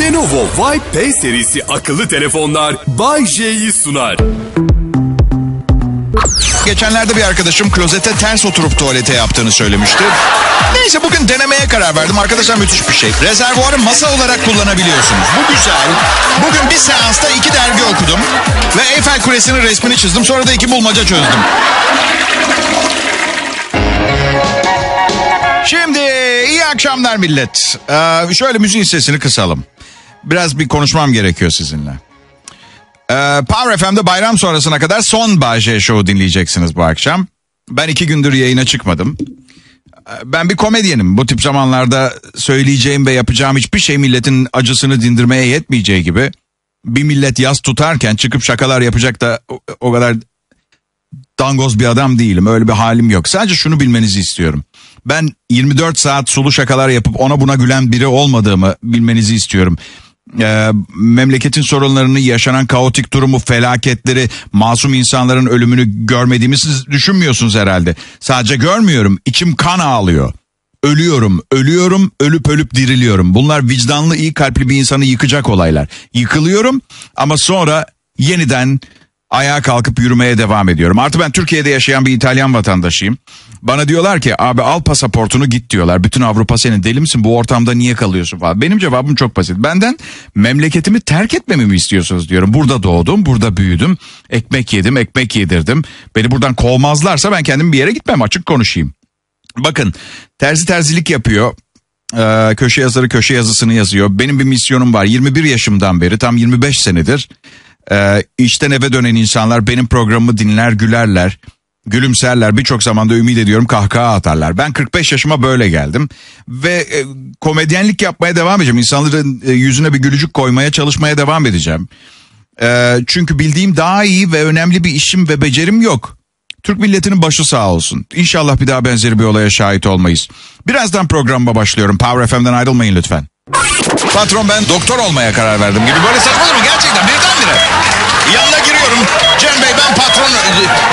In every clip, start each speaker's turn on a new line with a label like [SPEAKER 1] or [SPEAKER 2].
[SPEAKER 1] Lenovo Vibe P serisi akıllı telefonlar Bay J'yi sunar.
[SPEAKER 2] Geçenlerde bir arkadaşım klozete ters oturup tuvalete yaptığını söylemişti. Neyse bugün denemeye karar verdim. Arkadaşlar müthiş bir şey. Rezervuarı masa olarak kullanabiliyorsunuz. Bu güzel. Bugün bir seansta iki dergi okudum. Ve Eiffel Kulesi'nin resmini çizdim. Sonra da iki bulmaca çözdüm. Şimdi iyi akşamlar millet. Ee, şöyle müziğin sesini kısalım. Biraz bir konuşmam gerekiyor sizinle. Ee, Power FM'de bayram sonrasına kadar son Bahçe Show dinleyeceksiniz bu akşam. Ben iki gündür yayına çıkmadım. Ee, Ben bir komedyenim. Bu tip zamanlarda söyleyeceğim ve yapacağım hiçbir şey milletin acısını dindirmeye yetmeyeceği gibi. Bir millet yaz tutarken çıkıp şakalar yapacak da o kadar dangoz bir adam değilim. Öyle bir halim yok. Sadece şunu bilmenizi istiyorum. Ben 24 saat sulu şakalar yapıp ona buna gülen biri olmadığımı bilmenizi istiyorum. Ee, memleketin sorunlarını, yaşanan kaotik durumu, felaketleri, masum insanların ölümünü görmediğimi siz düşünmüyorsunuz herhalde. Sadece görmüyorum, içim kan ağlıyor. Ölüyorum, ölüyorum, ölüp ölüp diriliyorum. Bunlar vicdanlı, iyi kalpli bir insanı yıkacak olaylar. Yıkılıyorum ama sonra yeniden ayağa kalkıp yürümeye devam ediyorum. Artı ben Türkiye'de yaşayan bir İtalyan vatandaşıyım. Bana diyorlar ki abi al pasaportunu git diyorlar. Bütün Avrupa senin deli misin bu ortamda niye kalıyorsun falan. Benim cevabım çok basit. Benden memleketimi terk etmemi mi istiyorsunuz diyorum. Burada doğdum, burada büyüdüm. Ekmek yedim, ekmek yedirdim. Beni buradan kovmazlarsa ben kendim bir yere gitmem açık konuşayım. Bakın terzi terzilik yapıyor. Ee, köşe yazarı köşe yazısını yazıyor. Benim bir misyonum var. 21 yaşımdan beri tam 25 senedir ee, işten eve dönen insanlar benim programımı dinler gülerler. Gülümserler birçok zamanda ümit ediyorum kahkaha atarlar. Ben 45 yaşıma böyle geldim ve e, komedyenlik yapmaya devam edeceğim. İnsanların e, yüzüne bir gülücük koymaya çalışmaya devam edeceğim. Ee, çünkü bildiğim daha iyi ve önemli bir işim ve becerim yok. Türk milletinin başı sağ olsun. İnşallah bir daha benzeri bir olaya şahit olmayız. Birazdan programa başlıyorum. Power FM'den ayrılmayın lütfen. Patron ben doktor olmaya karar verdim gibi böyle saçma mı gerçekten birdenbire. Yanına giriyorum. Cem Bey ben patron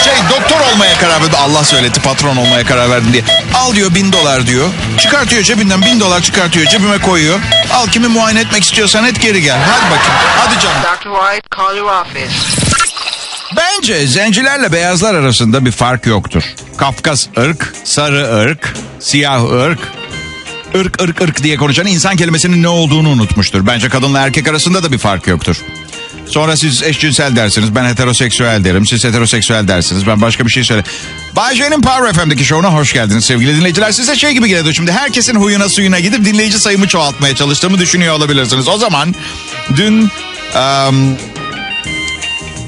[SPEAKER 2] şey doktor olmaya karar verdim. Allah söyletti patron olmaya karar verdim diye. Al diyor bin dolar diyor. Çıkartıyor cebinden bin dolar çıkartıyor cebime koyuyor. Al kimi muayene etmek istiyorsan et geri gel. Hadi bakayım. Hadi canım.
[SPEAKER 3] Dr. White, call your office.
[SPEAKER 2] Bence zencilerle beyazlar arasında bir fark yoktur. Kafkas ırk, sarı ırk, siyah ırk, ırk ırk ırk diye konuşan insan kelimesinin ne olduğunu unutmuştur. Bence kadınla erkek arasında da bir fark yoktur. Sonra siz eşcinsel dersiniz, ben heteroseksüel derim, siz heteroseksüel dersiniz, ben başka bir şey söyle. Bay J'nin Power FM'deki şovuna hoş geldiniz sevgili dinleyiciler. Size şey gibi geliyor şimdi herkesin huyuna suyuna gidip dinleyici sayımı çoğaltmaya çalıştığımı düşünüyor olabilirsiniz. O zaman dün... Um,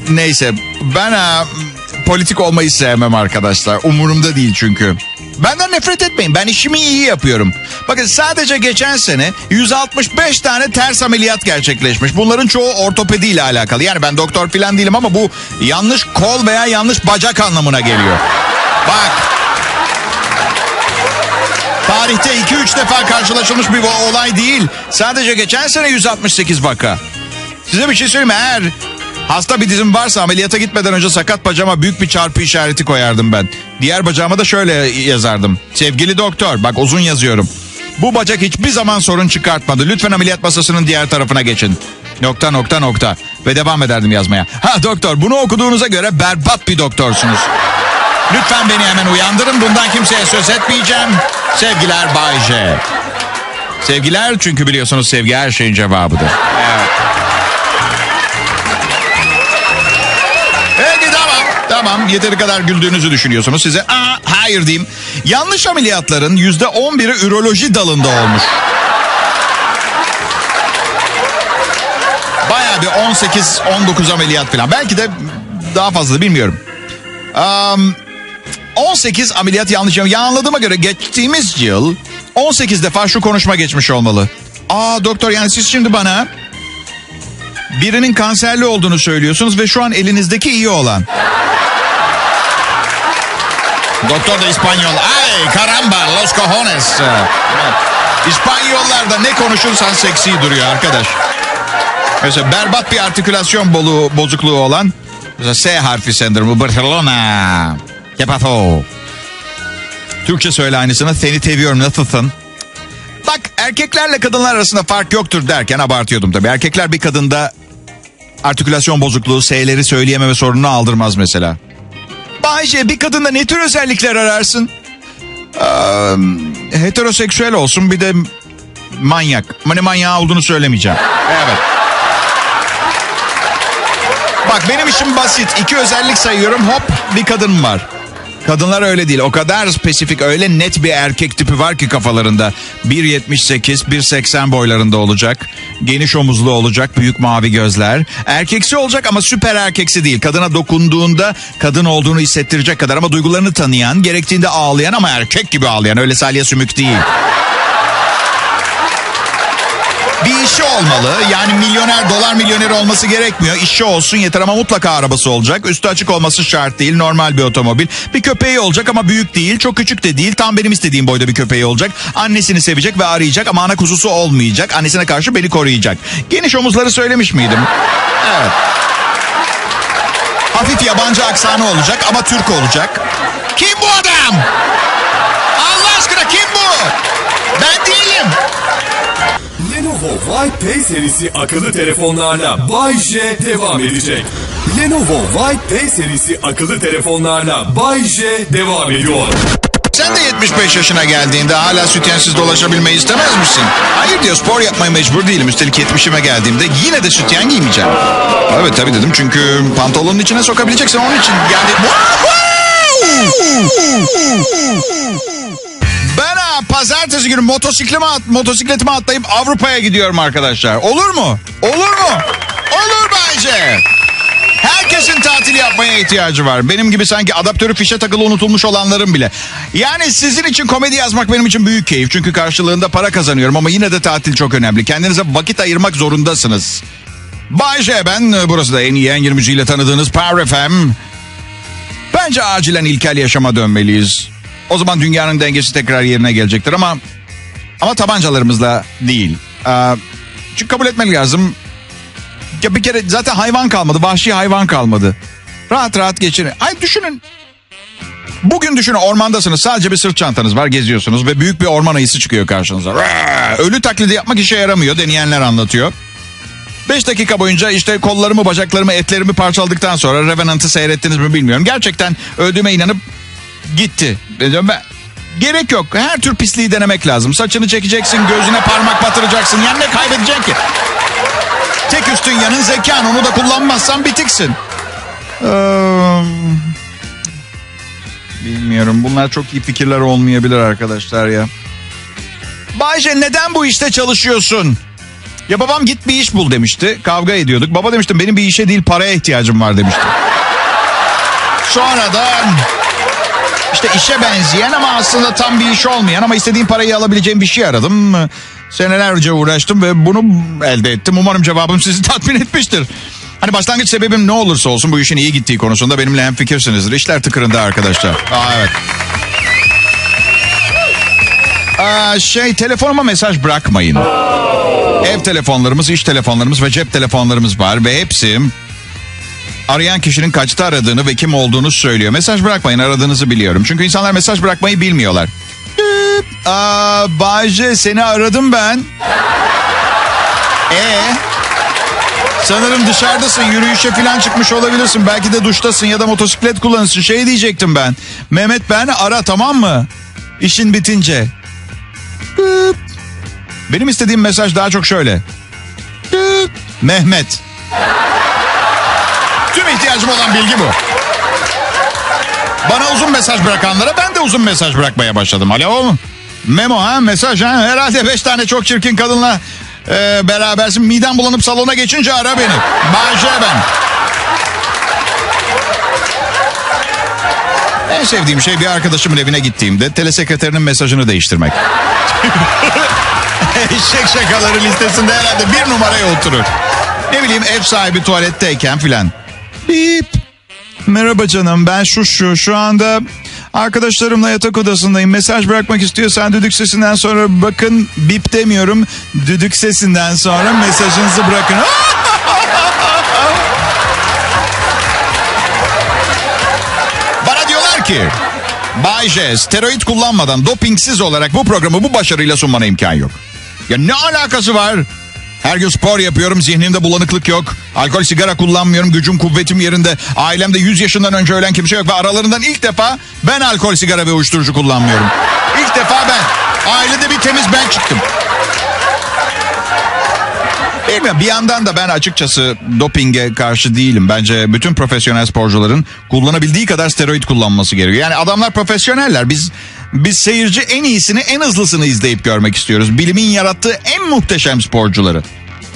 [SPEAKER 2] Neyse ben ha, politik olmayı sevmem arkadaşlar. Umurumda değil çünkü. Benden nefret etmeyin. Ben işimi iyi yapıyorum. Bakın sadece geçen sene 165 tane ters ameliyat gerçekleşmiş. Bunların çoğu ortopedi ile alakalı. Yani ben doktor falan değilim ama bu yanlış kol veya yanlış bacak anlamına geliyor. Bak. Tarihte 2-3 defa karşılaşılmış bir olay değil. Sadece geçen sene 168 vaka. Size bir şey söyleyeyim mi? Eğer hasta bir dizim varsa ameliyata gitmeden önce sakat bacağıma büyük bir çarpı işareti koyardım ben. Diğer bacağıma da şöyle yazardım. Sevgili doktor bak uzun yazıyorum. Bu bacak hiçbir zaman sorun çıkartmadı. Lütfen ameliyat masasının diğer tarafına geçin. Nokta nokta nokta. Ve devam ederdim yazmaya. Ha doktor bunu okuduğunuza göre berbat bir doktorsunuz. Lütfen beni hemen uyandırın. Bundan kimseye söz etmeyeceğim. Sevgiler Bay J. Sevgiler çünkü biliyorsunuz sevgi her şeyin cevabıdır. Evet. Tamam. Yeteri kadar güldüğünüzü düşünüyorsunuz. Size aa, hayır diyeyim. Yanlış ameliyatların yüzde on biri üroloji dalında olmuş. Baya bir 18-19 ameliyat falan. Belki de daha fazla bilmiyorum. Um, 18 ameliyat yanlış. Ya anladığıma göre geçtiğimiz yıl 18 defa şu konuşma geçmiş olmalı. Aa doktor yani siz şimdi bana birinin kanserli olduğunu söylüyorsunuz ve şu an elinizdeki iyi olan. Doktor da İspanyol. Ay caramba los cojones. İspanyollarda ne konuşursan seksi duruyor arkadaş. Mesela berbat bir artikülasyon bolu, bozukluğu olan. Mesela S harfi sendromu Barcelona. ¿Qué pasó? Türkçe söyle aynısını. Seni seviyorum nasılsın? bak erkeklerle kadınlar arasında fark yoktur derken abartıyordum tabii. Erkekler bir kadında artikülasyon bozukluğu, S'leri söyleyememe sorununu aldırmaz mesela. Bayce bir kadında ne tür özellikler ararsın? Ee, heteroseksüel olsun bir de manyak. Hani manyağı olduğunu söylemeyeceğim. Evet. Bak benim işim basit. İki özellik sayıyorum. Hop bir kadın var. Kadınlar öyle değil. O kadar spesifik öyle net bir erkek tipi var ki kafalarında. 1.78, 1.80 boylarında olacak. Geniş omuzlu olacak, büyük mavi gözler. Erkeksi olacak ama süper erkeksi değil. Kadına dokunduğunda kadın olduğunu hissettirecek kadar ama duygularını tanıyan, gerektiğinde ağlayan ama erkek gibi ağlayan. Öyle salya sümük değil. Bir işi olmalı. Yani milyoner, dolar milyoneri olması gerekmiyor. İşi olsun yeter ama mutlaka arabası olacak. Üstü açık olması şart değil. Normal bir otomobil. Bir köpeği olacak ama büyük değil. Çok küçük de değil. Tam benim istediğim boyda bir köpeği olacak. Annesini sevecek ve arayacak ama ana kuzusu olmayacak. Annesine karşı beni koruyacak. Geniş omuzları söylemiş miydim? Evet. Hafif yabancı aksanı olacak ama Türk olacak. Kim bu adam? Allah aşkına kim bu? Ben değilim.
[SPEAKER 1] Lenovo P serisi akıllı telefonlarla Bay J devam edecek. Lenovo P serisi akıllı telefonlarla Bay J devam ediyor.
[SPEAKER 2] Sen de 75 yaşına geldiğinde hala sütyensiz dolaşabilmeyi istemez misin? Hayır diyor spor yapmaya mecbur değilim. Üstelik 70'ime geldiğimde yine de sütyen giymeyeceğim. Evet tabii dedim çünkü pantolonun içine sokabileceksin onun için. Yani... Pazartesi günü motosiklime at, motosikletime atlayıp Avrupa'ya gidiyorum arkadaşlar. Olur mu? Olur mu? Olur bence. Herkesin tatil yapmaya ihtiyacı var. Benim gibi sanki adaptörü fişe takılı unutulmuş olanların bile. Yani sizin için komedi yazmak benim için büyük keyif. Çünkü karşılığında para kazanıyorum ama yine de tatil çok önemli. Kendinize vakit ayırmak zorundasınız. Bay J ben. Burası da en iyi en müziğiyle tanıdığınız Power FM. Bence acilen ilkel yaşama dönmeliyiz. O zaman dünyanın dengesi tekrar yerine gelecektir ama ama tabancalarımızla değil. Ee, çünkü kabul etmeli lazım. Ya bir kere zaten hayvan kalmadı. Vahşi hayvan kalmadı. Rahat rahat geçirin. Ay düşünün. Bugün düşünün ormandasınız. Sadece bir sırt çantanız var geziyorsunuz ve büyük bir orman ayısı çıkıyor karşınıza. Ölü taklidi yapmak işe yaramıyor. Deneyenler anlatıyor. 5 dakika boyunca işte kollarımı, bacaklarımı, etlerimi parçaladıktan sonra Revenant'ı seyrettiniz mi bilmiyorum. Gerçekten öldüğüme inanıp gitti. Ben, gerek yok. Her tür pisliği denemek lazım. Saçını çekeceksin, gözüne parmak batıracaksın. Yani ne kaybedeceksin ki? Tek üstün yanın zekan. Onu da kullanmazsan bitiksin. Ee, bilmiyorum. Bunlar çok iyi fikirler olmayabilir arkadaşlar ya. Bayce neden bu işte çalışıyorsun? Ya babam git bir iş bul demişti. Kavga ediyorduk. Baba demiştim benim bir işe değil paraya ihtiyacım var demiştim. Sonradan işte işe benzeyen ama aslında tam bir iş olmayan ama istediğim parayı alabileceğim bir şey aradım. Senelerce uğraştım ve bunu elde ettim. Umarım cevabım sizi tatmin etmiştir. Hani başlangıç sebebim ne olursa olsun bu işin iyi gittiği konusunda benimle hem fikirsinizdir. İşler tıkırında arkadaşlar. Aa, evet. Aa, şey telefonuma mesaj bırakmayın. Ev telefonlarımız, iş telefonlarımız ve cep telefonlarımız var ve hepsi arayan kişinin kaçta aradığını ve kim olduğunu söylüyor. Mesaj bırakmayın aradığınızı biliyorum. Çünkü insanlar mesaj bırakmayı bilmiyorlar. Aa, seni aradım ben. E Sanırım dışarıdasın yürüyüşe falan çıkmış olabilirsin. Belki de duştasın ya da motosiklet kullanırsın. Şey diyecektim ben. Mehmet ben ara tamam mı? İşin bitince. Benim istediğim mesaj daha çok şöyle. Mehmet. Tüm ihtiyacım olan bilgi bu. Bana uzun mesaj bırakanlara ben de uzun mesaj bırakmaya başladım. Alo Memo ha mesaj ha herhalde beş tane çok çirkin kadınla e, berabersin. Midem bulanıp salona geçince ara beni. Bayce ben. En sevdiğim şey bir arkadaşımın evine gittiğimde telesekreterinin mesajını değiştirmek. Eşek şakaları listesinde herhalde bir numaraya oturur. Ne bileyim ev sahibi tuvaletteyken filan. Bip. Merhaba canım ben şu şu şu anda arkadaşlarımla yatak odasındayım. Mesaj bırakmak istiyorsan düdük sesinden sonra bakın bip demiyorum. Düdük sesinden sonra mesajınızı bırakın. Bana diyorlar ki Bay J, steroid kullanmadan dopingsiz olarak bu programı bu başarıyla sunmana imkan yok. Ya ne alakası var? Her gün spor yapıyorum, zihnimde bulanıklık yok. Alkol, sigara kullanmıyorum, gücüm, kuvvetim yerinde. Ailemde 100 yaşından önce ölen kimse yok ve aralarından ilk defa ben alkol, sigara ve uyuşturucu kullanmıyorum. İlk defa ben. Ailede bir temiz ben çıktım. Bilmiyorum bir yandan da ben açıkçası dopinge karşı değilim. Bence bütün profesyonel sporcuların kullanabildiği kadar steroid kullanması gerekiyor. Yani adamlar profesyoneller. Biz biz seyirci en iyisini en hızlısını izleyip görmek istiyoruz. Bilimin yarattığı en muhteşem sporcuları.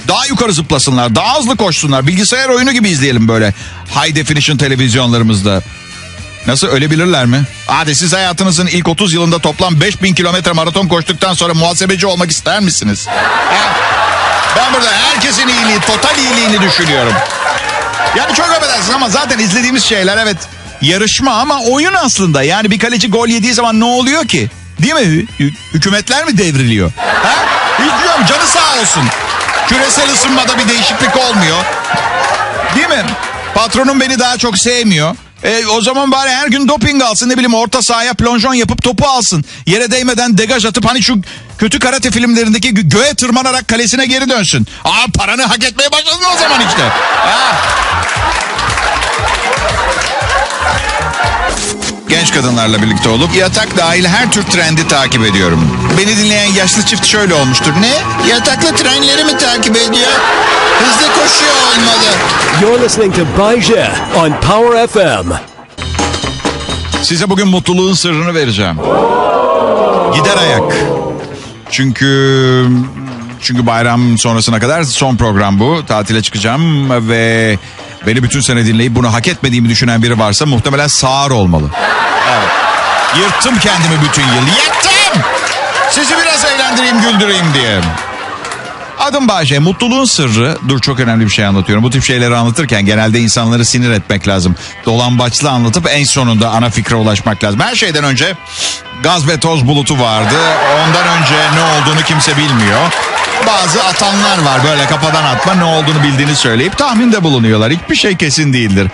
[SPEAKER 2] Daha yukarı zıplasınlar, daha hızlı koşsunlar. Bilgisayar oyunu gibi izleyelim böyle high definition televizyonlarımızda. Nasıl ölebilirler mi? Hadi siz hayatınızın ilk 30 yılında toplam 5000 kilometre maraton koştuktan sonra muhasebeci olmak ister misiniz? Ben burada herkesin iyiliği, total iyiliğini düşünüyorum. Yani çok affedersiniz ama zaten izlediğimiz şeyler evet yarışma ama oyun aslında. Yani bir kaleci gol yediği zaman ne oluyor ki? Değil mi? Hü- hükümetler mi devriliyor? Ha? Hiç canı sağ olsun. Küresel ısınmada bir değişiklik olmuyor. Değil mi? Patronum beni daha çok sevmiyor. E, o zaman bari her gün doping alsın ne bileyim orta sahaya plonjon yapıp topu alsın. Yere değmeden degaj atıp hani şu kötü karate filmlerindeki gö- göğe tırmanarak kalesine geri dönsün. Aa paranı hak etmeye başladın o zaman işte. Ha. Genç kadınlarla birlikte olup yatak dahil her tür trendi takip ediyorum. Beni dinleyen yaşlı çift şöyle olmuştur. Ne? Yataklı trenleri mi takip ediyor? Hızlı koşuyor olmalı.
[SPEAKER 4] You're listening to Bay J on Power FM.
[SPEAKER 2] Size bugün mutluluğun sırrını vereceğim. Gider ayak. Çünkü çünkü bayram sonrasına kadar son program bu. Tatile çıkacağım ve beni bütün sene dinleyip bunu hak etmediğimi düşünen biri varsa muhtemelen sağır olmalı. Evet. Yırttım kendimi bütün yıl. Yırttım! Sizi biraz eğlendireyim, güldüreyim diye. Adım Bahçe. Mutluluğun sırrı. Dur çok önemli bir şey anlatıyorum. Bu tip şeyleri anlatırken genelde insanları sinir etmek lazım. Dolambaçlı anlatıp en sonunda ana fikre ulaşmak lazım. Her şeyden önce gaz ve toz bulutu vardı. Ondan önce ne olduğunu kimse bilmiyor. Bazı atanlar var böyle kafadan atma ne olduğunu bildiğini söyleyip tahminde bulunuyorlar. Hiçbir şey kesin değildir.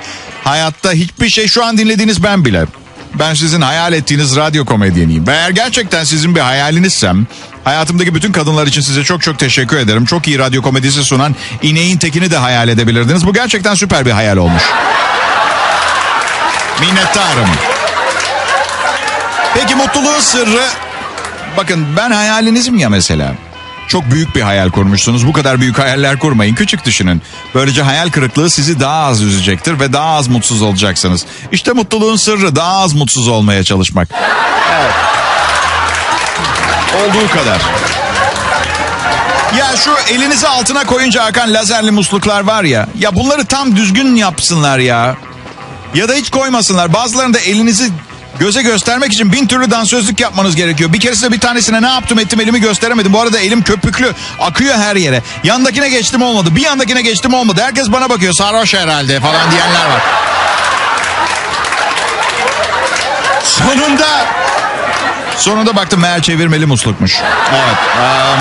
[SPEAKER 2] Hayatta hiçbir şey şu an dinlediğiniz ben bile. Ben sizin hayal ettiğiniz radyo komedyeniyim. Eğer gerçekten sizin bir hayalinizsem hayatımdaki bütün kadınlar için size çok çok teşekkür ederim. Çok iyi radyo komedisi sunan ineğin tekini de hayal edebilirdiniz. Bu gerçekten süper bir hayal olmuş. Minnettarım. Peki mutluluğun sırrı... Bakın ben hayalinizim ya mesela. Çok büyük bir hayal kurmuşsunuz. Bu kadar büyük hayaller kurmayın. Küçük düşünün. Böylece hayal kırıklığı sizi daha az üzecektir ve daha az mutsuz olacaksınız. İşte mutluluğun sırrı daha az mutsuz olmaya çalışmak. Evet. Olduğu kadar. Ya şu elinizi altına koyunca akan lazerli musluklar var ya. Ya bunları tam düzgün yapsınlar ya. Ya da hiç koymasınlar. Bazılarında elinizi göze göstermek için bin türlü dansözlük yapmanız gerekiyor. Bir keresinde bir tanesine ne yaptım ettim elimi gösteremedim. Bu arada elim köpüklü akıyor her yere. Yandakine geçtim olmadı. Bir yandakine geçtim olmadı. Herkes bana bakıyor sarhoş herhalde falan diyenler var. Sonunda sonunda baktım meğer çevirmeli muslukmuş. Evet. um,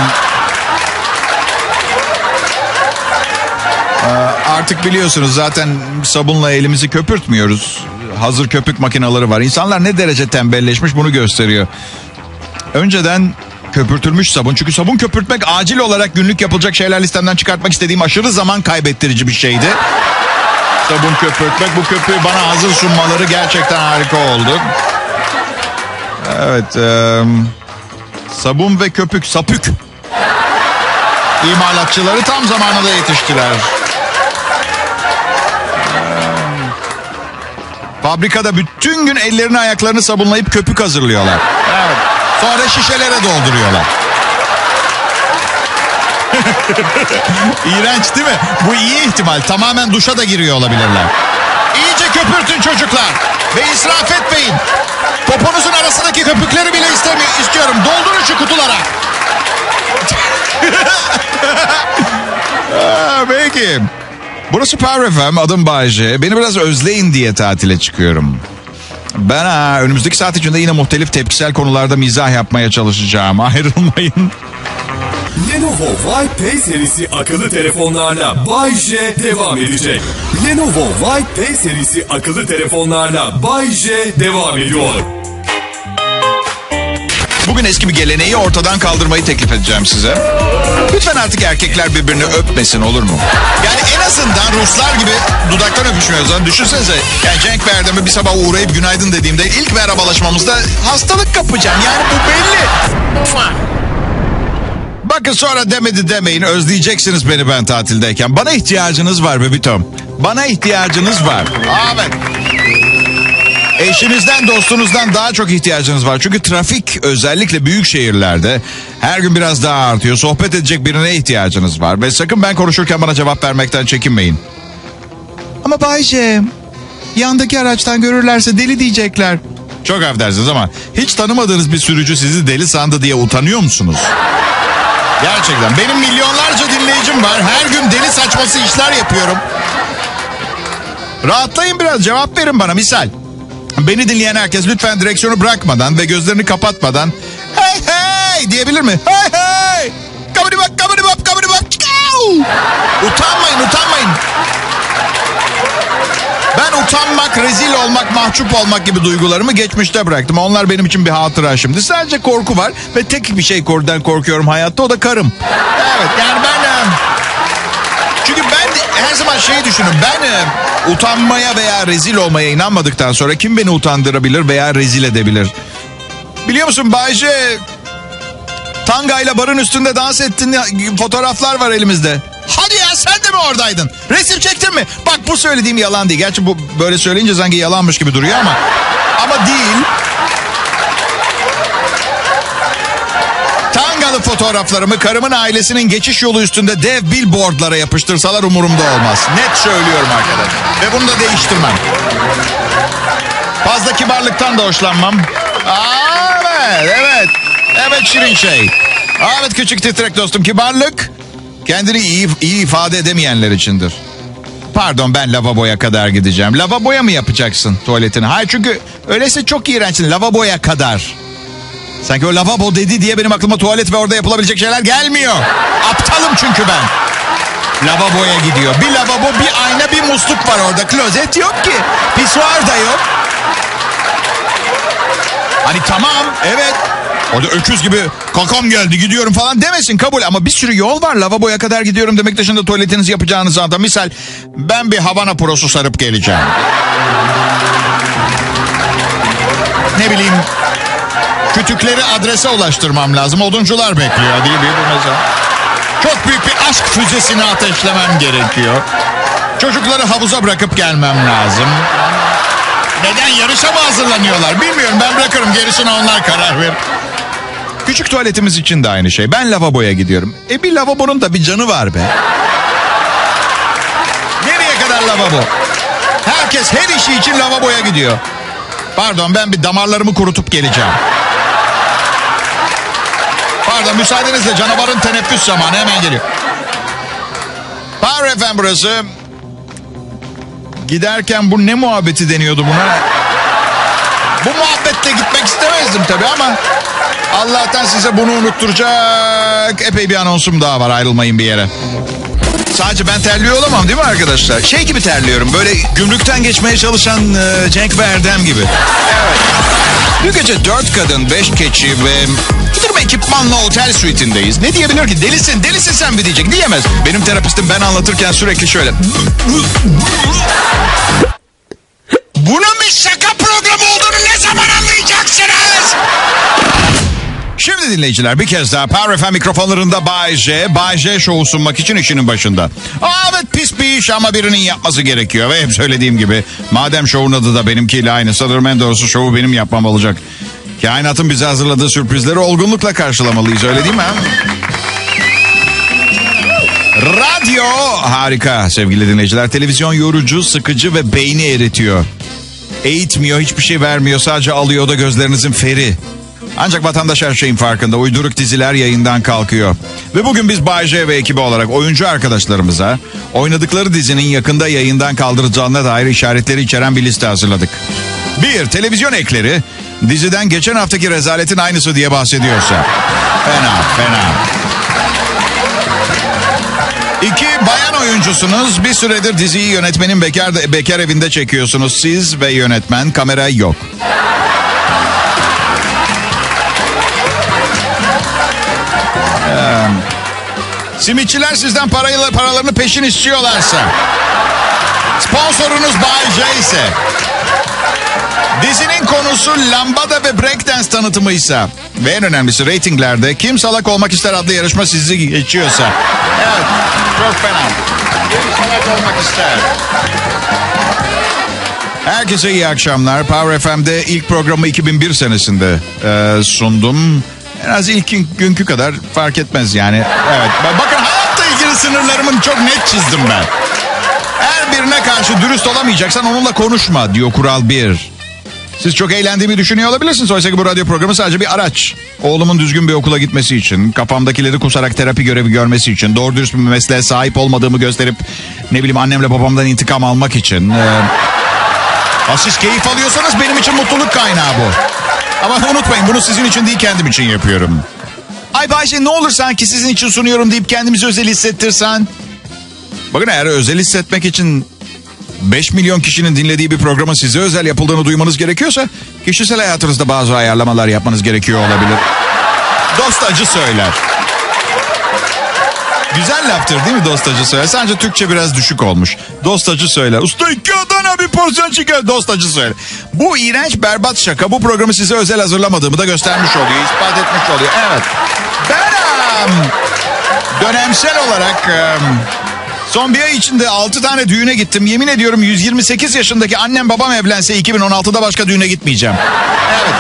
[SPEAKER 2] Artık biliyorsunuz zaten sabunla elimizi köpürtmüyoruz. Hazır köpük makineleri var. İnsanlar ne derece tembelleşmiş bunu gösteriyor. Önceden köpürtülmüş sabun. Çünkü sabun köpürtmek acil olarak günlük yapılacak şeyler listemden çıkartmak istediğim aşırı zaman kaybettirici bir şeydi. Sabun köpürtmek bu köpüğü bana hazır sunmaları gerçekten harika oldu. Evet. e, sabun ve köpük, sapük. İmalatçıları tam zamanında yetiştiler. Fabrikada bütün gün ellerini ayaklarını sabunlayıp köpük hazırlıyorlar. Evet. Sonra şişelere dolduruyorlar. İğrenç değil mi? Bu iyi ihtimal. Tamamen duşa da giriyor olabilirler. İyice köpürtün çocuklar. Ve israf etmeyin. Poponuzun arasındaki köpükleri bile istemiyor, istiyorum. Doldurun şu kutulara. Aa, peki. Burası Power FM, adım Bayce. Beni biraz özleyin diye tatile çıkıyorum. Ben ha, önümüzdeki saat içinde yine muhtelif tepkisel konularda mizah yapmaya çalışacağım. Ayrılmayın.
[SPEAKER 1] Lenovo White P serisi akıllı telefonlarla Bay J devam edecek. Lenovo White P serisi akıllı telefonlarla Bay J devam ediyor.
[SPEAKER 2] Bugün eski bir geleneği ortadan kaldırmayı teklif edeceğim size. Lütfen artık erkekler birbirini öpmesin olur mu? Yani en azından Ruslar gibi dudaktan öpüşmüyoruz. Lan düşünsenize. Yani Cenk ve Erdem'e bir sabah uğrayıp günaydın dediğimde ilk merhabalaşmamızda hastalık kapacağım. Yani bu belli. Bakın sonra demedi demeyin özleyeceksiniz beni ben tatildeyken. Bana ihtiyacınız var bebitom. Bana ihtiyacınız var. Evet. Eşinizden dostunuzdan daha çok ihtiyacınız var. Çünkü trafik özellikle büyük şehirlerde her gün biraz daha artıyor. Sohbet edecek birine ihtiyacınız var. Ve sakın ben konuşurken bana cevap vermekten çekinmeyin. Ama Bayce yandaki araçtan görürlerse deli diyecekler. Çok affedersiniz ama hiç tanımadığınız bir sürücü sizi deli sandı diye utanıyor musunuz? Gerçekten. Benim milyonlarca dinleyicim var. Her gün deli saçması işler yapıyorum. Rahatlayın biraz cevap verin bana misal. Beni dinleyen herkes lütfen direksiyonu bırakmadan ve gözlerini kapatmadan hey hey diyebilir mi? Hey hey! Kabadi bak kabadi bak kabadi bak. Utanmayın utanmayın. Ben utanmak, rezil olmak, mahcup olmak gibi duygularımı geçmişte bıraktım. Onlar benim için bir hatıra şimdi. Sadece korku var ve tek bir şey korkudan korkuyorum hayatta o da karım. Evet yani ben... her zaman şeyi düşünürüm. Ben e, utanmaya veya rezil olmaya inanmadıktan sonra kim beni utandırabilir veya rezil edebilir? Biliyor musun Bayce... Tangayla barın üstünde dans ettiğin fotoğraflar var elimizde. Hadi ya sen de mi oradaydın? Resim çektin mi? Bak bu söylediğim yalan değil. Gerçi bu böyle söyleyince sanki yalanmış gibi duruyor ama. Ama değil. Tangalı fotoğraflarımı karımın ailesinin geçiş yolu üstünde dev billboardlara yapıştırsalar umurumda olmaz. Net söylüyorum arkadaşlar. Ve bunu da değiştirmem. Fazla kibarlıktan da hoşlanmam. Evet, evet. Evet şirin şey. Evet küçük titrek dostum kibarlık kendini iyi, iyi ifade edemeyenler içindir. Pardon ben lavaboya kadar gideceğim. Lavaboya mı yapacaksın tuvaletini? Hayır çünkü öyleyse çok iğrençsin. Lavaboya kadar. Sanki o lavabo dedi diye benim aklıma tuvalet ve orada yapılabilecek şeyler gelmiyor. Aptalım çünkü ben. Lavaboya gidiyor. Bir lavabo, bir ayna, bir musluk var orada. Klozet yok ki. Pisuar da yok. Hani tamam, evet. O da öküz gibi kakam geldi gidiyorum falan demesin kabul. Ama bir sürü yol var. Lavaboya kadar gidiyorum demek dışında tuvaletinizi yapacağınız anda. Misal ben bir Havana prosu sarıp geleceğim. Ne bileyim kütükleri adrese ulaştırmam lazım. Oduncular bekliyor bu mesela? Çok büyük bir aşk füzesini ateşlemem gerekiyor. Çocukları havuza bırakıp gelmem lazım. Neden yarışa mı hazırlanıyorlar bilmiyorum. Ben bırakırım gerisine onlar karar verir. Küçük tuvaletimiz için de aynı şey. Ben lavaboya gidiyorum. E bir lavabonun da bir canı var be. Nereye kadar lavabo? Herkes her işi için lavaboya gidiyor. Pardon ben bir damarlarımı kurutup geleceğim. Pardon müsaadenizle canavarın teneffüs zamanı hemen geliyor. Power FM burası. Giderken bu ne muhabbeti deniyordu buna? Bu muhabbette gitmek istemezdim tabii ama Allah'tan size bunu unutturacak epey bir anonsum daha var ayrılmayın bir yere. Sadece ben terliyor olamam değil mi arkadaşlar? Şey gibi terliyorum böyle gümrükten geçmeye çalışan e, Cenk ve Erdem gibi. Evet. Dün gece dört kadın, beş keçi ve bir durum ekipmanla otel suite'indeyiz. Ne diyebilir ki? Delisin, delisin sen mi diyecek? Diyemez. Benim terapistim ben anlatırken sürekli şöyle. Bunun bir şaka programı olduğunu ne zaman anlayacaksınız? Şimdi dinleyiciler bir kez daha Power FM mikrofonlarında Bay J, Bay J şovu sunmak için işinin başında. Evet pis bir iş ama birinin yapması gerekiyor. Ve hep söylediğim gibi madem şovun adı da benimkiyle aynı sanırım en doğrusu şovu benim yapmam olacak. Kainatın bize hazırladığı sürprizleri olgunlukla karşılamalıyız öyle değil mi? Radyo harika sevgili dinleyiciler. Televizyon yorucu, sıkıcı ve beyni eritiyor. Eğitmiyor, hiçbir şey vermiyor. Sadece alıyor da gözlerinizin feri. Ancak vatandaş her şeyin farkında. Uyduruk diziler yayından kalkıyor. Ve bugün biz Bay J ve ekibi olarak oyuncu arkadaşlarımıza oynadıkları dizinin yakında yayından kaldırılacağına dair işaretleri içeren bir liste hazırladık. Bir, televizyon ekleri diziden geçen haftaki rezaletin aynısı diye bahsediyorsa. Fena fena. İki bayan oyuncusunuz. Bir süredir diziyi yönetmenin bekar, bekar evinde çekiyorsunuz. Siz ve yönetmen kamera yok. Ee, simitçiler sizden parayla paralarını peşin istiyorlarsa. Sponsorunuz Bay J ise Dizinin konusu lambada ve breakdance tanıtımıysa ve en önemlisi reytinglerde Kim Salak Olmak ister adlı yarışma sizi geçiyorsa. Evet çok fena. Kim salak olmak ister? Herkese iyi akşamlar. Power FM'de ilk programı 2001 senesinde e, sundum. En az ilk günkü kadar fark etmez yani. Evet. Bakın hayatla ilgili sınırlarımı çok net çizdim ben. Her birine karşı dürüst olamayacaksan onunla konuşma diyor kural 1. Siz çok eğlendiğimi düşünüyor olabilirsiniz. Oysa ki bu radyo programı sadece bir araç. Oğlumun düzgün bir okula gitmesi için, kafamdakileri kusarak terapi görevi görmesi için, doğru dürüst bir mesleğe sahip olmadığımı gösterip ne bileyim annemle babamdan intikam almak için. Ee, siz keyif alıyorsanız benim için mutluluk kaynağı bu. Ama unutmayın bunu sizin için değil kendim için yapıyorum. Ay Bayşe ne olur sanki sizin için sunuyorum deyip kendimizi özel hissettirsen. Bakın eğer özel hissetmek için 5 milyon kişinin dinlediği bir programın size özel yapıldığını duymanız gerekiyorsa kişisel hayatınızda bazı ayarlamalar yapmanız gerekiyor olabilir. Dost acı söyler. Güzel laftır değil mi dost acı söyler? Sadece Türkçe biraz düşük olmuş. Dost acı söyler. Usta iki Adana bir porsiyon çıkar. Dost acı söyler. Bu iğrenç berbat şaka bu programı size özel hazırlamadığımı da göstermiş oluyor. ispat etmiş oluyor. Evet. Ben um, dönemsel olarak um, Son bir ay içinde 6 tane düğüne gittim. Yemin ediyorum 128 yaşındaki annem babam evlense 2016'da başka düğüne gitmeyeceğim. Evet.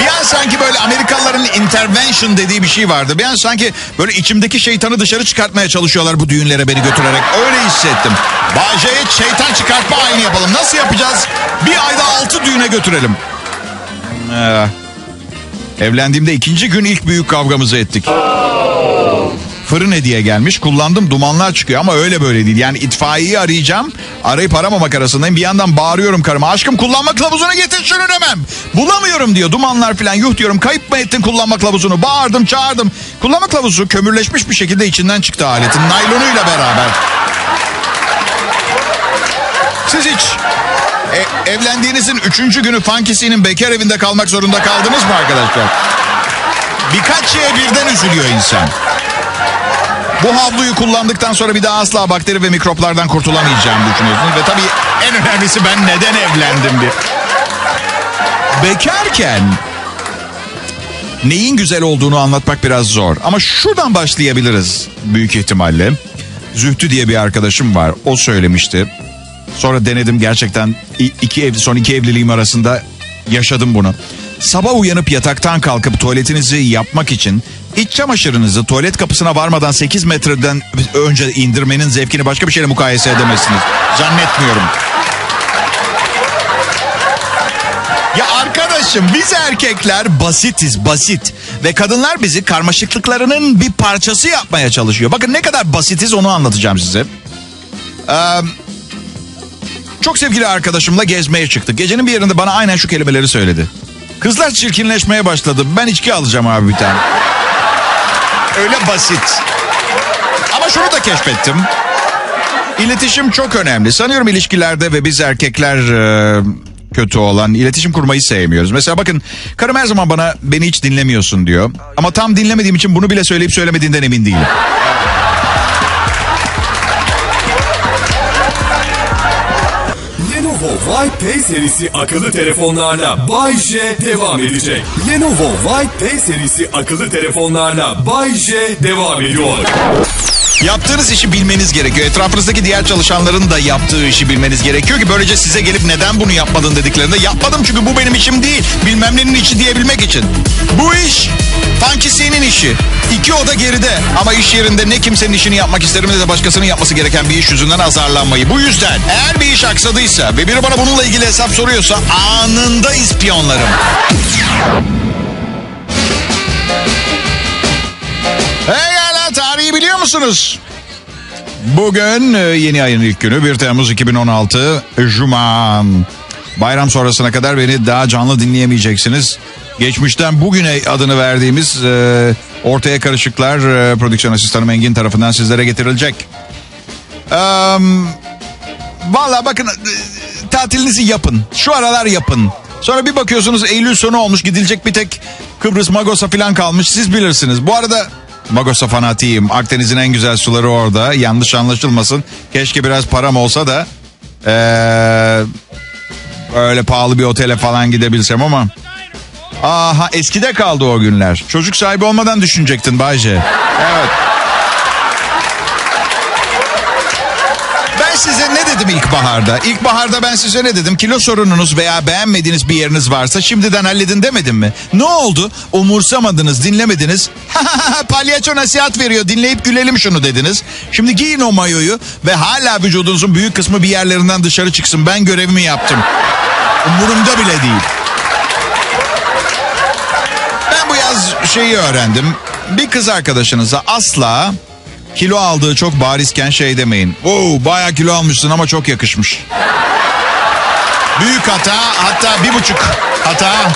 [SPEAKER 2] Bir an sanki böyle Amerikalıların intervention dediği bir şey vardı. Bir an sanki böyle içimdeki şeytanı dışarı çıkartmaya çalışıyorlar bu düğünlere beni götürerek. Öyle hissettim. Bahçeye şeytan çıkartma aynı yapalım. Nasıl yapacağız? Bir ayda 6 düğüne götürelim. Ee, evlendiğimde ikinci gün ilk büyük kavgamızı ettik. Fırın hediye gelmiş. Kullandım dumanlar çıkıyor ama öyle böyle değil. Yani itfaiyeyi arayacağım. Arayıp aramamak arasındayım. Bir yandan bağırıyorum karıma. Aşkım kullanma kılavuzunu getir şunu demem. Bulamıyorum diyor. Dumanlar falan yuh diyorum. Kayıp mı ettin kullanma kılavuzunu? Bağırdım çağırdım. Kullanma kılavuzu kömürleşmiş bir şekilde içinden çıktı aletin. Naylonuyla beraber. Siz hiç e, evlendiğinizin üçüncü günü fankisinin bekar evinde kalmak zorunda kaldınız mı arkadaşlar? Birkaç şeye birden üzülüyor insan. Bu havluyu kullandıktan sonra bir daha asla bakteri ve mikroplardan kurtulamayacağım düşünüyorsunuz. Ve tabii en önemlisi ben neden evlendim diye. Bekarken neyin güzel olduğunu anlatmak biraz zor. Ama şuradan başlayabiliriz büyük ihtimalle. Zühtü diye bir arkadaşım var. O söylemişti. Sonra denedim gerçekten iki ev son iki evliliğim arasında yaşadım bunu. Sabah uyanıp yataktan kalkıp tuvaletinizi yapmak için iç çamaşırınızı tuvalet kapısına varmadan 8 metreden önce indirmenin zevkini başka bir şeyle mukayese edemezsiniz. Zannetmiyorum. Ya arkadaşım biz erkekler basitiz basit ve kadınlar bizi karmaşıklıklarının bir parçası yapmaya çalışıyor. Bakın ne kadar basitiz onu anlatacağım size. Ee, çok sevgili arkadaşımla gezmeye çıktık. Gecenin bir yerinde bana aynen şu kelimeleri söyledi. Kızlar çirkinleşmeye başladı. Ben içki alacağım abi bir tane. Öyle basit. Ama şunu da keşfettim. İletişim çok önemli. Sanıyorum ilişkilerde ve biz erkekler e, kötü olan iletişim kurmayı sevmiyoruz. Mesela bakın karım her zaman bana beni hiç dinlemiyorsun diyor. Ama tam dinlemediğim için bunu bile söyleyip söylemediğinden emin değilim.
[SPEAKER 1] Lenovo White P serisi akıllı telefonlarla Bay J devam edecek. Lenovo White P serisi akıllı telefonlarla Bay J devam ediyor.
[SPEAKER 2] Yaptığınız işi bilmeniz gerekiyor. Etrafınızdaki diğer çalışanların da yaptığı işi bilmeniz gerekiyor ki böylece size gelip neden bunu yapmadın dediklerinde yapmadım çünkü bu benim işim değil. Bilmem işi diyebilmek için. Bu iş fankisinin işi. İki oda geride ama iş yerinde ne kimsenin işini yapmak isterim ne de başkasının yapması gereken bir iş yüzünden azarlanmayı. Bu yüzden eğer bir iş aksadıysa ve biri bana bununla ilgili hesap soruyorsa anında ispiyonlarım. Pekala tarihi biliyor musunuz? Bugün e, yeni ayın ilk günü 1 Temmuz 2016 Cuma. Bayram sonrasına kadar beni daha canlı dinleyemeyeceksiniz. Geçmişten bugüne adını verdiğimiz e, ortaya karışıklar e, prodüksiyon asistanım Engin tarafından sizlere getirilecek. Eee Valla bakın e, tatilinizi yapın. Şu aralar yapın. Sonra bir bakıyorsunuz Eylül sonu olmuş gidilecek bir tek Kıbrıs Magos'a falan kalmış siz bilirsiniz. Bu arada Magos'a fanatiyim. Akdeniz'in en güzel suları orada. Yanlış anlaşılmasın. Keşke biraz param olsa da ee, öyle pahalı bir otele falan gidebilsem ama Aha eskide kaldı o günler. Çocuk sahibi olmadan düşünecektin Bayce. Evet. Ben size ne dedim ilkbaharda? İlkbaharda ben size ne dedim? Kilo sorununuz veya beğenmediğiniz bir yeriniz varsa şimdiden halledin demedim mi? Ne oldu? Umursamadınız, dinlemediniz. Palyaço nasihat veriyor, dinleyip gülelim şunu dediniz. Şimdi giyin o mayoyu ve hala vücudunuzun büyük kısmı bir yerlerinden dışarı çıksın. Ben görevimi yaptım. Umurumda bile değil. Yaz şeyi öğrendim. Bir kız arkadaşınıza asla kilo aldığı çok barizken şey demeyin. Oo baya kilo almışsın ama çok yakışmış. Büyük hata hatta bir buçuk hata.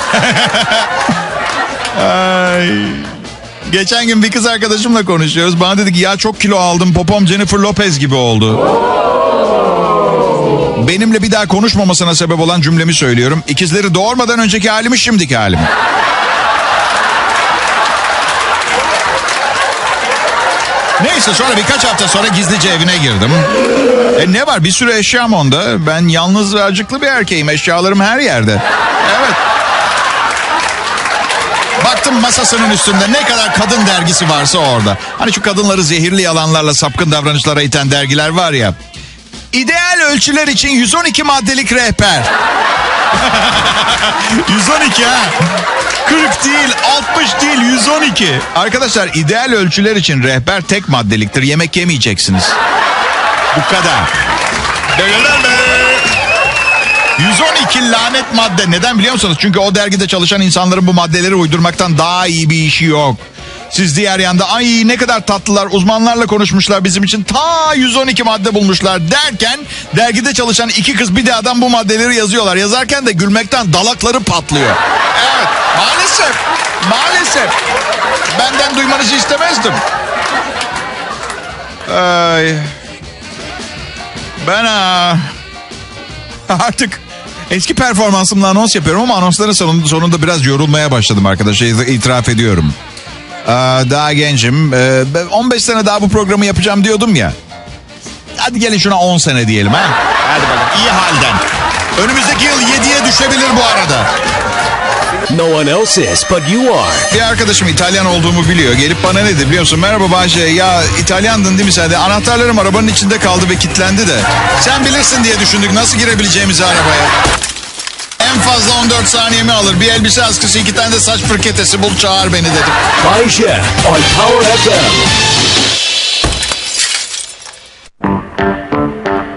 [SPEAKER 2] Ay. Geçen gün bir kız arkadaşımla konuşuyoruz. Bana dedi ki ya çok kilo aldım popom Jennifer Lopez gibi oldu. Benimle bir daha konuşmamasına sebep olan cümlemi söylüyorum. İkizleri doğurmadan önceki halimi şimdiki halimi. Neyse sonra birkaç hafta sonra gizlice evine girdim. E ne var bir sürü eşyam onda. Ben yalnız ve acıklı bir erkeğim. Eşyalarım her yerde. Evet. Baktım masasının üstünde ne kadar kadın dergisi varsa orada. Hani şu kadınları zehirli yalanlarla sapkın davranışlara iten dergiler var ya. İdeal ölçüler için 112 maddelik rehber. 112 ha. 40 değil, 60 değil, 112. Arkadaşlar ideal ölçüler için rehber tek maddeliktir. Yemek yemeyeceksiniz. Bu kadar. 112 lanet madde. Neden biliyor musunuz? Çünkü o dergide çalışan insanların bu maddeleri uydurmaktan daha iyi bir işi yok. Siz diğer yanda ay ne kadar tatlılar uzmanlarla konuşmuşlar bizim için ta 112 madde bulmuşlar derken dergide çalışan iki kız bir de adam bu maddeleri yazıyorlar. Yazarken de gülmekten dalakları patlıyor. Evet maalesef maalesef benden duymanızı istemezdim. Ay. Ben aa, artık eski performansımla anons yapıyorum ama anonsların sonunda, sonunda biraz yorulmaya başladım arkadaşlar itiraf ediyorum. Aa, daha gencim. Ee, 15 sene daha bu programı yapacağım diyordum ya. Hadi gelin şuna 10 sene diyelim ha. Hadi bakalım. İyi halden. Önümüzdeki yıl 7'ye düşebilir bu arada.
[SPEAKER 4] No one else is, but you are.
[SPEAKER 2] Bir arkadaşım İtalyan olduğumu biliyor. Gelip bana ne dedi biliyor musun? Merhaba Bahçe. Ya İtalyandın değil mi sen de? Anahtarlarım arabanın içinde kaldı ve kilitlendi de. Sen bilirsin diye düşündük nasıl girebileceğimizi arabaya. En fazla 14 saniyemi alır. Bir elbise askısı, iki tane de saç fırketesi bul çağır beni dedim.
[SPEAKER 4] Bay J on Power FM.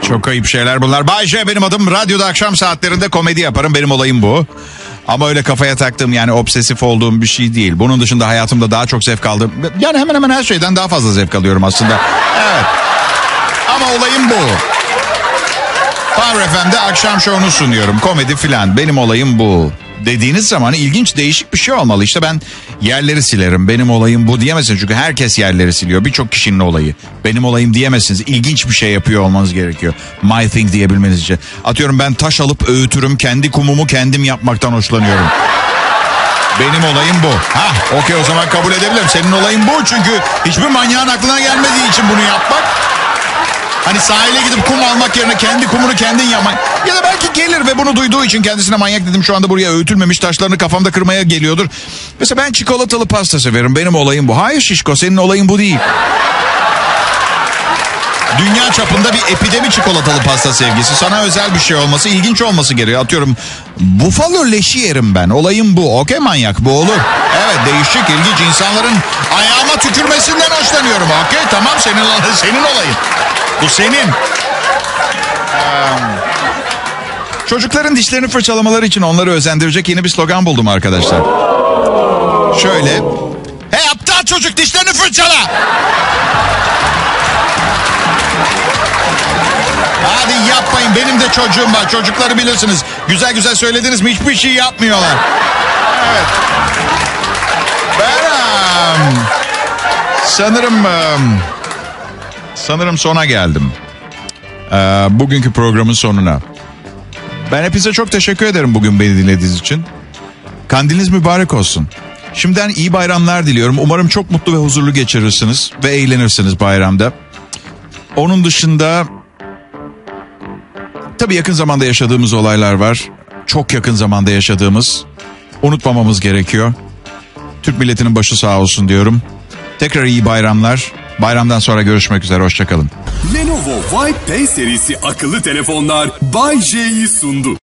[SPEAKER 2] Çok ayıp şeyler bunlar. Bay J benim adım. Radyoda akşam saatlerinde komedi yaparım. Benim olayım bu. Ama öyle kafaya taktığım yani obsesif olduğum bir şey değil. Bunun dışında hayatımda daha çok zevk aldım. Yani hemen hemen her şeyden daha fazla zevk alıyorum aslında. Evet. Ama olayım bu. Power FM'de akşam şovunu sunuyorum. Komedi filan. Benim olayım bu. Dediğiniz zaman ilginç değişik bir şey olmalı. İşte ben yerleri silerim. Benim olayım bu diyemezsiniz. Çünkü herkes yerleri siliyor. Birçok kişinin olayı. Benim olayım diyemezsiniz. İlginç bir şey yapıyor olmanız gerekiyor. My thing diyebilmeniz için. Atıyorum ben taş alıp öğütürüm. Kendi kumumu kendim yapmaktan hoşlanıyorum. Benim olayım bu. Ha, okey o zaman kabul edebilirim. Senin olayın bu çünkü hiçbir manyağın aklına gelmediği için bunu yapmak. Hani sahile gidip kum almak yerine kendi kumunu kendin yapmak. Ya da belki gelir ve bunu duyduğu için kendisine manyak dedim şu anda buraya öğütülmemiş taşlarını kafamda kırmaya geliyordur. Mesela ben çikolatalı pasta severim. Benim olayım bu. Hayır şişko senin olayın bu değil. Dünya çapında bir epidemi çikolatalı pasta sevgisi. Sana özel bir şey olması, ilginç olması gerekiyor. Atıyorum bufalo leşi yerim ben. Olayım bu. Okey manyak bu olur. Evet değişik, ilginç. insanların ayağıma tükürmesinden hoşlanıyorum. Okey tamam senin, senin olayın. Bu senin. Çocukların dişlerini fırçalamaları için onları özendirecek yeni bir slogan buldum arkadaşlar. Şöyle. Hey aptal çocuk dişlerini fırçala. Hadi yapmayın benim de çocuğum var. Çocukları bilirsiniz. Güzel güzel söylediniz mi hiçbir şey yapmıyorlar. Evet. Ben sanırım sanırım sona geldim. Ee, bugünkü programın sonuna. Ben hepinize çok teşekkür ederim bugün beni dinlediğiniz için. Kandiliniz mübarek olsun. Şimdiden iyi bayramlar diliyorum. Umarım çok mutlu ve huzurlu geçirirsiniz ve eğlenirsiniz bayramda. Onun dışında tabii yakın zamanda yaşadığımız olaylar var. Çok yakın zamanda yaşadığımız. Unutmamamız gerekiyor. Türk milletinin başı sağ olsun diyorum. Tekrar iyi bayramlar. Bayramdan sonra görüşmek üzere. Hoşçakalın.
[SPEAKER 1] Lenovo Vibe P serisi akıllı telefonlar Bay J'yi sundu.